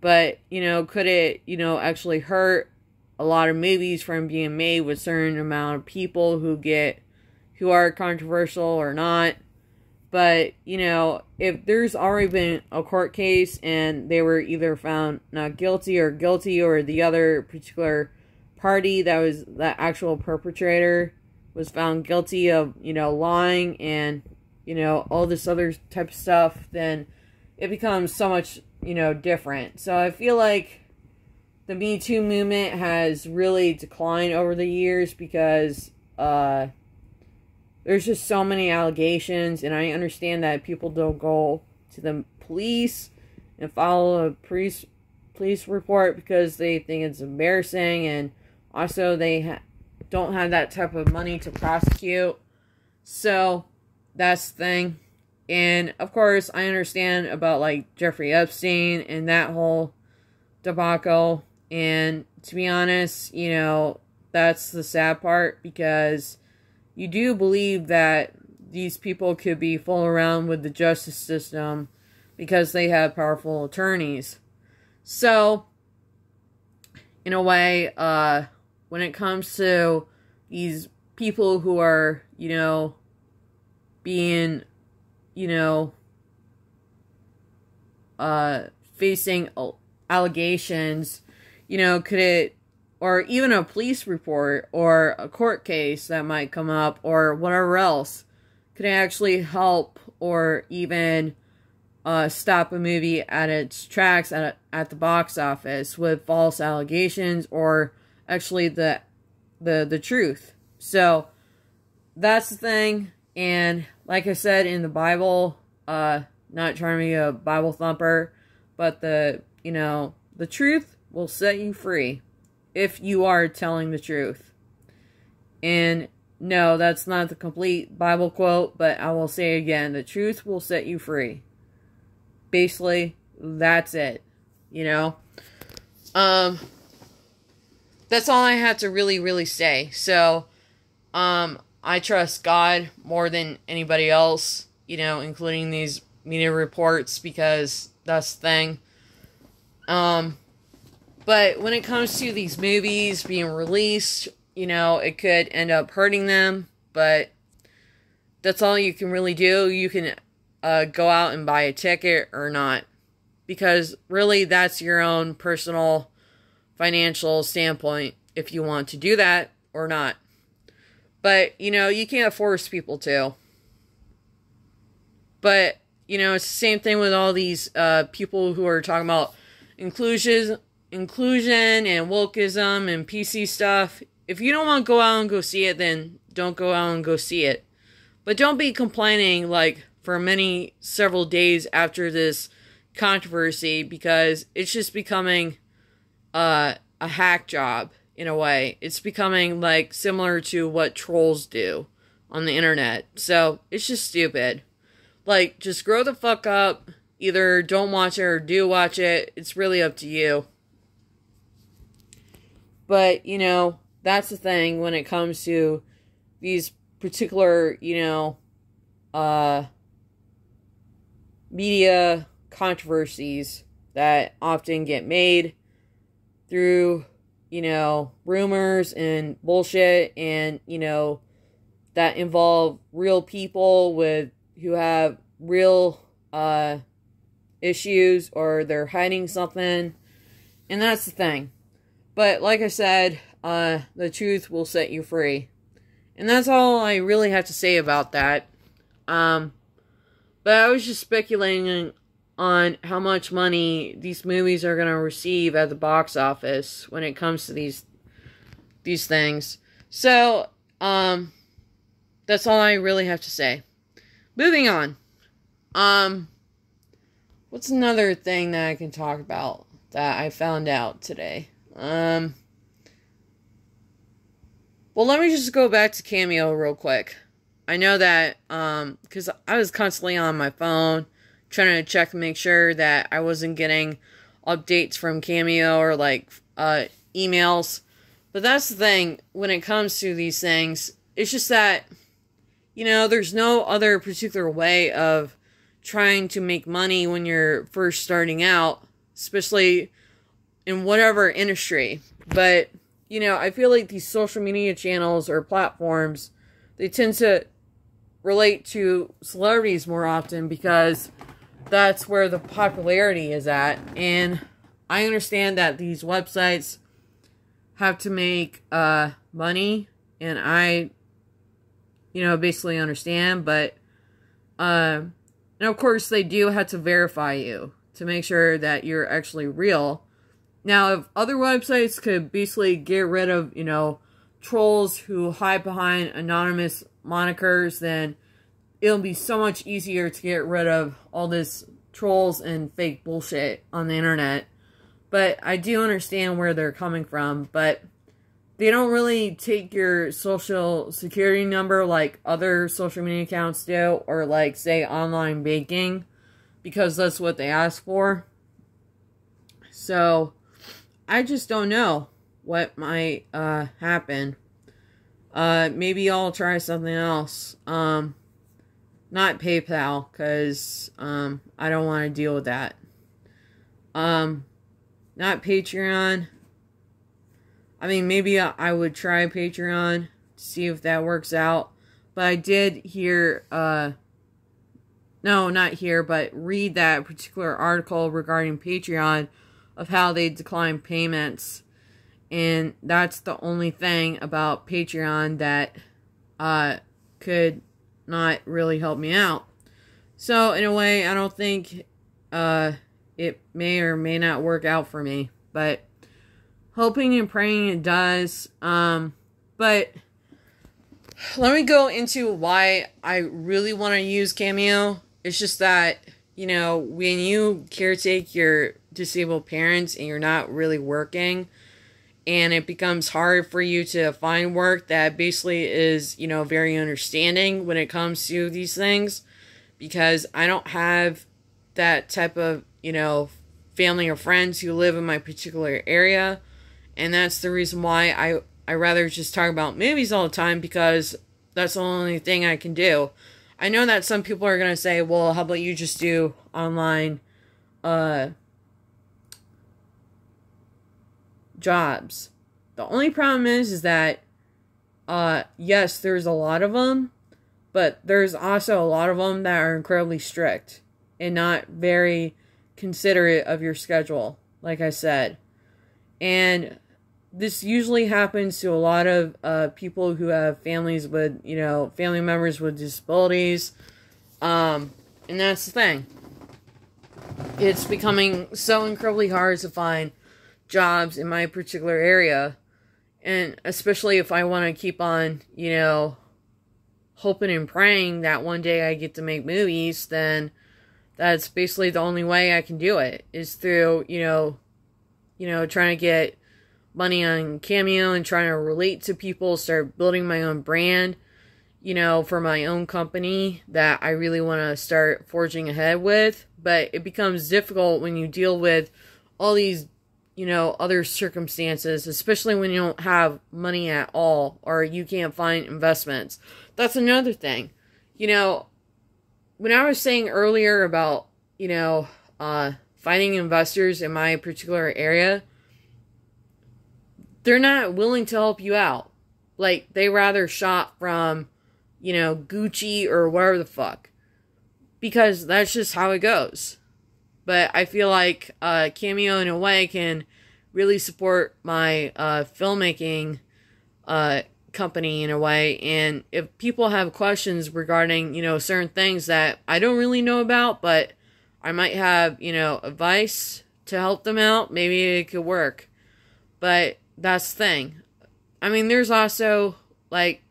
But, you know, could it, you know, actually hurt a lot of movies from being made with certain amount of people who get who are controversial or not. But, you know, if there's already been a court case and they were either found not guilty or guilty or the other particular party that was the actual perpetrator was found guilty of, you know, lying and, you know, all this other type of stuff, then it becomes so much, you know, different. So I feel like the Me Too movement has really declined over the years because, uh, there's just so many allegations, and I understand that people don't go to the police and follow a police police report because they think it's embarrassing, and also they ha- don't have that type of money to prosecute. So that's the thing. And of course, I understand about like Jeffrey Epstein and that whole debacle. And to be honest, you know, that's the sad part because you do believe that these people could be fooling around with the justice system because they have powerful attorneys. So, in a way, uh, when it comes to these people who are, you know, being, you know, uh, facing allegations, you know, could it or even a police report or a court case that might come up or whatever else can actually help or even uh, stop a movie at its tracks at, at the box office with false allegations or actually the the the truth. So that's the thing and like I said in the Bible uh not trying to be a Bible thumper but the you know the truth will set you free if you are telling the truth. And no, that's not the complete Bible quote, but I will say again, the truth will set you free. Basically, that's it. You know? Um that's all I have to really really say. So, um I trust God more than anybody else, you know, including these media reports because that's the thing. Um but when it comes to these movies being released, you know, it could end up hurting them. But that's all you can really do. You can uh, go out and buy a ticket or not. Because really, that's your own personal financial standpoint if you want to do that or not. But, you know, you can't force people to. But, you know, it's the same thing with all these uh, people who are talking about inclusion inclusion and wokeism and PC stuff. If you don't want to go out and go see it, then don't go out and go see it. But don't be complaining like for many several days after this controversy because it's just becoming uh, a hack job in a way. It's becoming like similar to what trolls do on the internet. So it's just stupid. Like, just grow the fuck up. Either don't watch it or do watch it. It's really up to you. But, you know, that's the thing when it comes to these particular, you know, uh, media controversies that often get made through, you know, rumors and bullshit and, you know, that involve real people with who have real uh issues or they're hiding something. And that's the thing. But like I said, uh the truth will set you free. And that's all I really have to say about that. Um but I was just speculating on how much money these movies are going to receive at the box office when it comes to these these things. So, um that's all I really have to say. Moving on. Um what's another thing that I can talk about that I found out today? Um Well, let me just go back to Cameo real quick. I know that um cuz I was constantly on my phone trying to check and make sure that I wasn't getting updates from Cameo or like uh, emails. But that's the thing when it comes to these things. It's just that, you know, there's no other particular way of trying to make money when you're first starting out, especially in whatever industry. But, you know, I feel like these social media channels or platforms, they tend to relate to celebrities more often because that's where the popularity is at. And I understand that these websites have to make uh, money, and I, you know, basically understand, but, uh, and of course, they do have to verify you to make sure that you're actually real. Now, if other websites could basically get rid of, you know, trolls who hide behind anonymous monikers, then it'll be so much easier to get rid of all this trolls and fake bullshit on the internet. But I do understand where they're coming from, but they don't really take your social security number like other social media accounts do, or like, say, online banking, because that's what they ask for. So, I just don't know what might uh, happen. Uh, maybe I'll try something else. Um, not PayPal, because um, I don't want to deal with that. Um, not Patreon. I mean, maybe I would try Patreon to see if that works out. But I did hear, uh, no, not here, but read that particular article regarding Patreon of how they decline payments. And that's the only thing about Patreon that uh, could not really help me out. So, in a way, I don't think uh, it may or may not work out for me. But hoping and praying it does. Um, but let me go into why I really want to use Cameo. It's just that, you know, when you caretake your disabled parents and you're not really working, and it becomes hard for you to find work that basically is, you know, very understanding when it comes to these things because I don't have that type of, you know, family or friends who live in my particular area. And that's the reason why I I rather just talk about movies all the time because that's the only thing I can do. I know that some people are going to say, "Well, how about you just do online uh jobs. The only problem is, is that, uh, yes, there's a lot of them, but there's also a lot of them that are incredibly strict and not very considerate of your schedule, like I said. And this usually happens to a lot of uh, people who have families with, you know, family members with disabilities. Um, and that's the thing. It's becoming so incredibly hard to find jobs in my particular area. And especially if I want to keep on, you know, hoping and praying that one day I get to make movies, then that's basically the only way I can do it is through, you know, you know, trying to get money on Cameo and trying to relate to people, start building my own brand, you know, for my own company that I really want to start forging ahead with. But it becomes difficult when you deal with all these, you know, other circumstances, especially when you don't have money at all or you can't find investments. That's another thing. You know, when I was saying earlier about, you know, uh, finding investors in my particular area, they're not willing to help you out. Like, they rather shop from, you know, Gucci or whatever the fuck. Because that's just how it goes. But I feel like uh, Cameo, in a way, can really support my uh, filmmaking uh, company in a way. And if people have questions regarding, you know, certain things that I don't really know about, but I might have, you know, advice to help them out, maybe it could work. But that's the thing. I mean, there's also, like,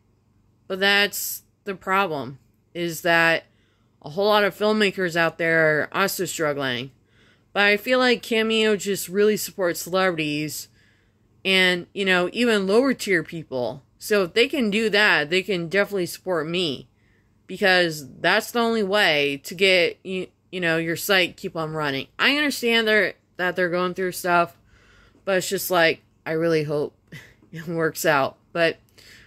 but that's the problem, is that a whole lot of filmmakers out there are also struggling. But I feel like Cameo just really supports celebrities and, you know, even lower tier people so if they can do that, they can definitely support me because that's the only way to get you, you know your site keep on running. I understand they're, that they're going through stuff, but it's just like I really hope it works out. But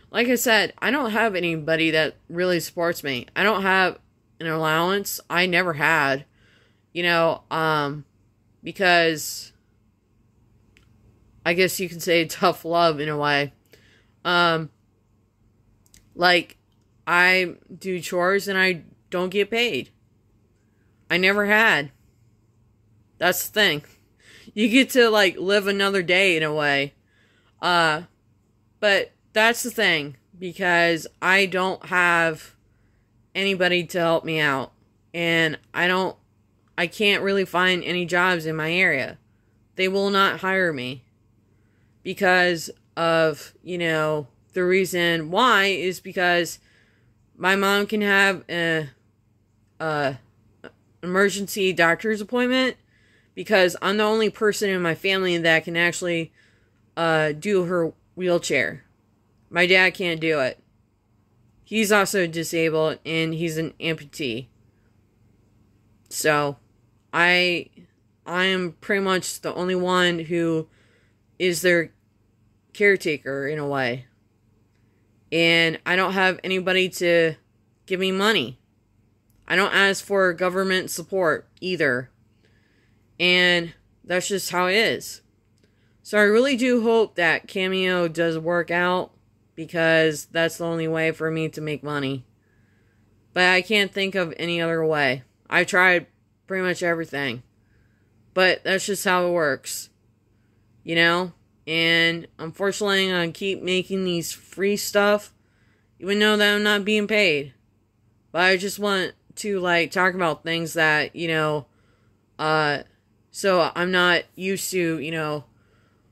like I said, I don't have anybody that really supports me. I don't have an allowance. I never had, you know, um, because I guess you can say tough love in a way. Um, like, I do chores and I don't get paid. I never had. That's the thing. You get to, like, live another day in a way. Uh, but that's the thing. Because I don't have anybody to help me out. And I don't, I can't really find any jobs in my area. They will not hire me. Because of, you know, the reason why is because my mom can have a, a emergency doctor's appointment because I'm the only person in my family that can actually uh, do her wheelchair. My dad can't do it. He's also disabled and he's an amputee. So, I I am pretty much the only one who is their caretaker in a way. And I don't have anybody to give me money. I don't ask for government support either. And that's just how it is. So I really do hope that Cameo does work out because that's the only way for me to make money. But I can't think of any other way. I tried pretty much everything. But that's just how it works. You know? And unfortunately, I keep making these free stuff, even though that I'm not being paid. But I just want to, like, talk about things that, you know, uh, so I'm not used to, you know,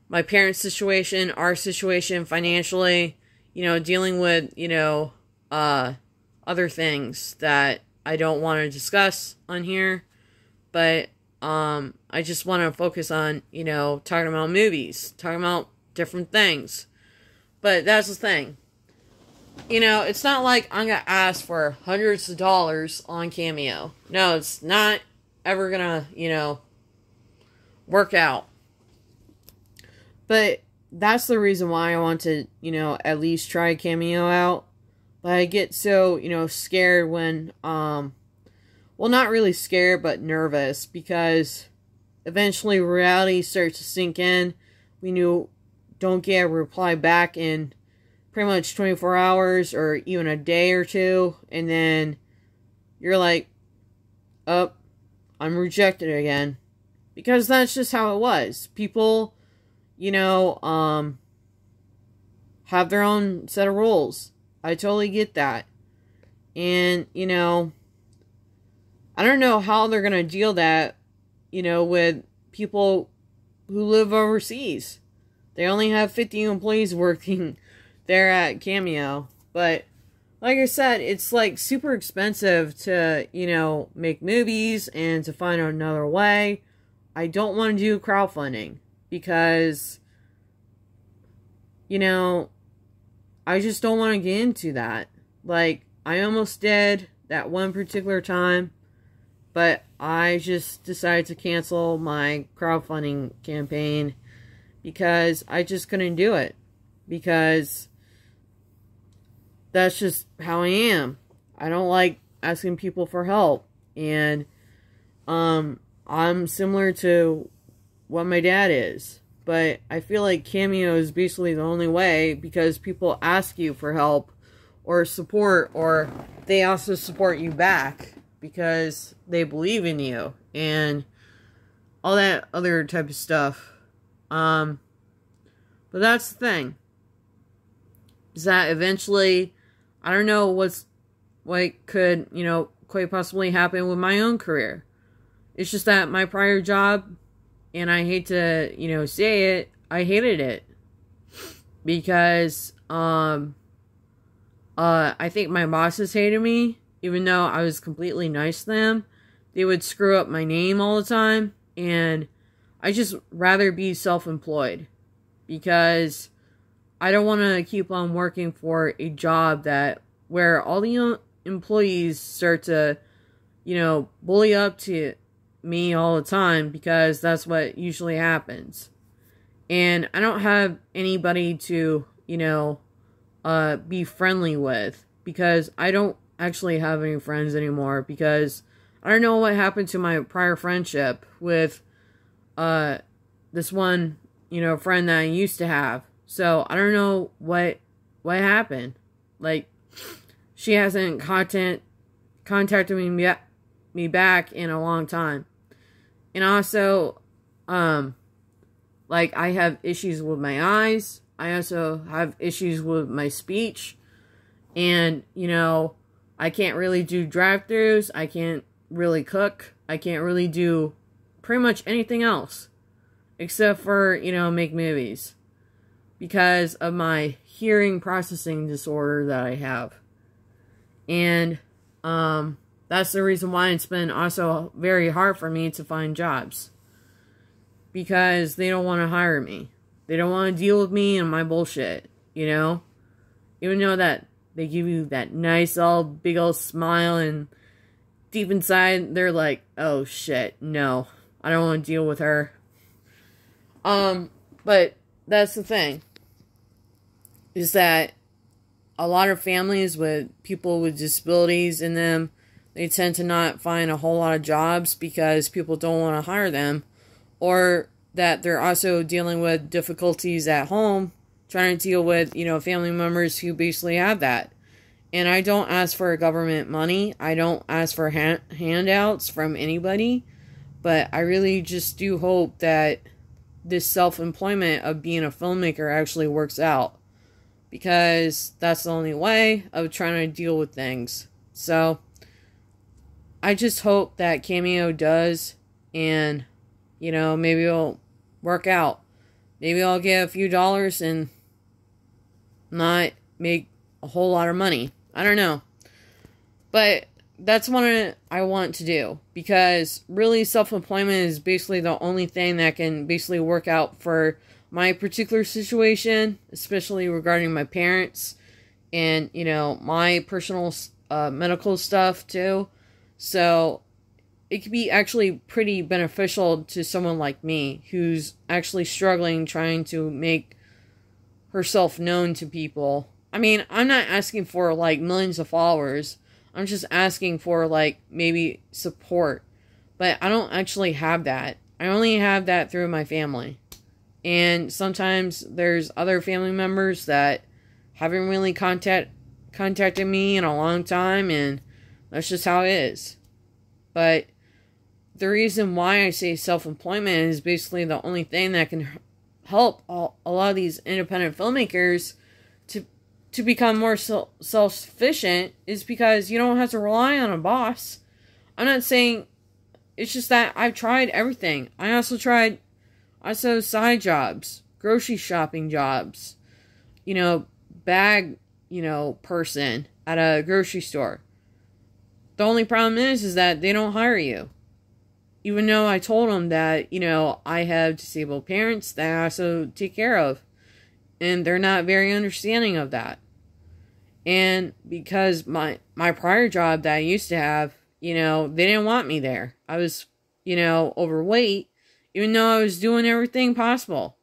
my parents' situation, our situation financially, you know, dealing with, you know, uh, other things that I don't want to discuss on here. But um, I just want to focus on, you know, talking about movies, talking about different things. But that's the thing. You know, it's not like I'm going to ask for hundreds of dollars on Cameo. No, it's not ever going to, you know, work out. But that's the reason why I want to, you know, at least try Cameo out. But I get so, you know, scared when, um, well, not really scared, but nervous because eventually reality starts to sink in. We knew don't get a reply back in pretty much 24 hours or even a day or two, and then you're like, up, oh, I'm rejected again. Because that's just how it was. People, you know, um, have their own set of rules. I totally get that. And, you know, I don't know how they're going to deal that, you know, with people who live overseas. They only have 50 employees working there at Cameo. But like I said, it's like super expensive to, you know, make movies and to find another way. I don't want to do crowdfunding because, you know, I just don't want to get into that. Like, I almost did that one particular time, but I just decided to cancel my crowdfunding campaign because I just couldn't do it. Because that's just how I am. I don't like asking people for help. And um I'm similar to what my dad is. But I feel like Cameo is basically the only way because people ask you for help or support or they also support you back because they believe in you and all that other type of stuff. Um but that's the thing. Is that eventually I don't know what's what could, you know, quite possibly happen with my own career. It's just that my prior job, and I hate to, you know, say it, I hated it. Because, um, uh, I think my bosses hated me, even though I was completely nice to them. They would screw up my name all the time, and I just rather be self employed. Because I don't want to keep on working for a job that where all the employees start to, you know, bully up to me all the time because that's what usually happens. And I don't have anybody to, you know, uh, be friendly with because I don't actually have any friends anymore because I don't know what happened to my prior friendship with uh, this one, you know, friend that I used to have. So I don't know what what happened. Like she hasn't content contacted me me back in a long time. And also um like I have issues with my eyes. I also have issues with my speech. And, you know, I can't really do drive-throughs. I can't really cook. I can't really do pretty much anything else except for, you know, make movies because of my hearing processing disorder that I have. And um, that's the reason why it's been also very hard for me to find jobs. Because they don't want to hire me. They don't want to deal with me and my bullshit, you know? Even though that they give you that nice old big old smile and deep inside they're like, oh shit, no. I don't want to deal with her. Um, but that's the thing is that a lot of families with people with disabilities in them, they tend to not find a whole lot of jobs because people don't want to hire them, or that they're also dealing with difficulties at home, trying to deal with, you know, family members who basically have that. And I don't ask for government money. I don't ask for ha- handouts from anybody. But I really just do hope that this self employment of being a filmmaker actually works out because that's the only way of trying to deal with things. So I just hope that Cameo does and you know, maybe it'll work out. Maybe I'll get a few dollars and not make a whole lot of money. I don't know. But that's what I want to do because really self employment is basically the only thing that can basically work out for my particular situation, especially regarding my parents and, you know, my personal uh, medical stuff too. So it could be actually pretty beneficial to someone like me who's actually struggling trying to make herself known to people. I mean, I'm not asking for like millions of followers. I'm just asking for like maybe support. But I don't actually have that. I only have that through my family. And sometimes there's other family members that haven't really contact contacted me in a long time and that's just how it is. But the reason why I say self-employment is basically the only thing that can help a lot of these independent filmmakers to to become more self-sufficient is because you don't have to rely on a boss. I'm not saying it's just that I've tried everything. I also tried also side jobs, grocery shopping jobs, you know, bag, you know, person. at a grocery store. The only problem is, is that they don't hire you. Even though I told them that, you know, I have disabled parents that I also take care of. And they're not very understanding of that. And because my my prior job that I used to have, you know, they didn't want me there. I was, you know, overweight, even though I was doing everything possible.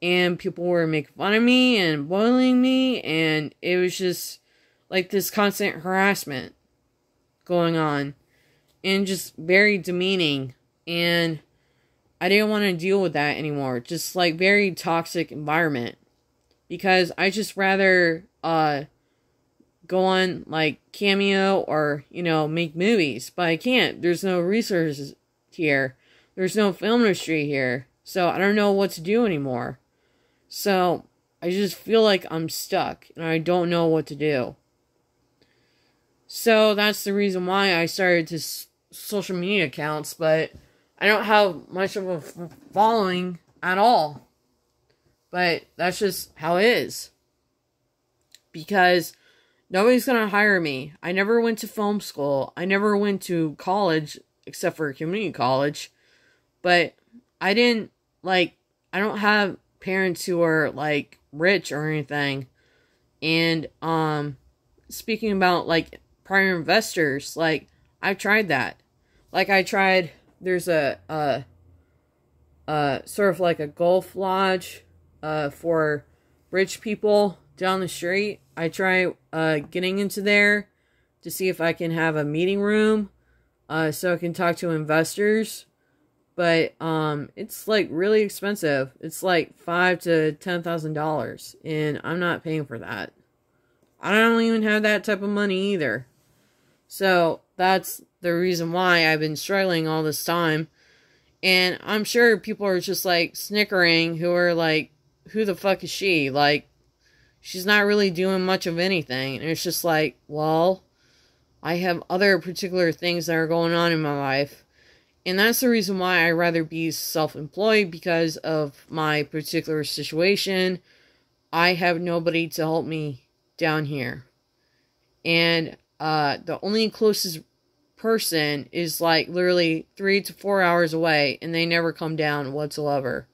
And people were making fun of me and bullying me, and it was just like this constant harassment going on and just very demeaning and I didn't want to deal with that anymore. Just like very toxic environment because I just rather uh go on like cameo or you know make movies, but I can't. There's no resources here. There's no film industry here. So I don't know what to do anymore. So I just feel like I'm stuck and I don't know what to do. So that's the reason why I started to social media accounts, but I don't have much of a f- following at all. But that's just how it is. Because nobody's going to hire me. I never went to film school. I never went to college except for community college. But I didn't like I don't have parents who are like rich or anything. And um speaking about like prior investors. Like I've tried that. Like I tried. There's a uh sort of like a golf lodge uh for rich people down the street. I try uh getting into there to see if I can have a meeting room uh so I can talk to investors. But um it's like really expensive. It's like five to ten thousand dollars and I'm not paying for that. I don't even have that type of money either. So that's the reason why I've been struggling all this time. And I'm sure people are just like snickering who are like, who the fuck is she? Like, she's not really doing much of anything. And it's just like, well, I have other particular things that are going on in my life. And that's the reason why I rather be self employed because of my particular situation. I have nobody to help me down here. And uh, the only closest person is like literally three to four hours away, and they never come down whatsoever.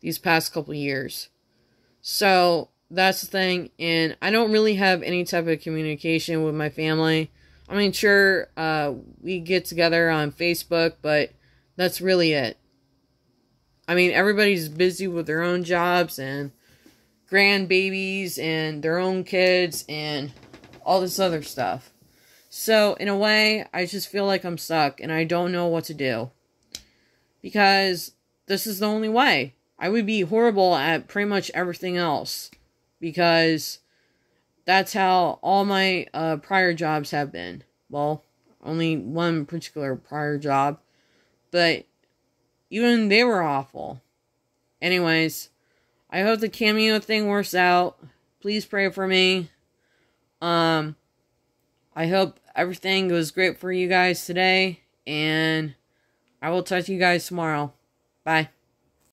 These past couple years, so that's the thing, and I don't really have any type of communication with my family. I mean, sure, uh, we get together on Facebook, but that's really it. I mean, everybody's busy with their own jobs and grandbabies and their own kids and all this other stuff. So, in a way, I just feel like I'm stuck and I don't know what to do. Because this is the only way. I would be horrible at pretty much everything else. Because that's how all my uh, prior jobs have been. Well, only one particular prior job. But even they were awful. Anyways, I hope the cameo thing works out. Please pray for me. Um, I hope everything goes great for you guys today, and I will talk to you guys tomorrow. Bye.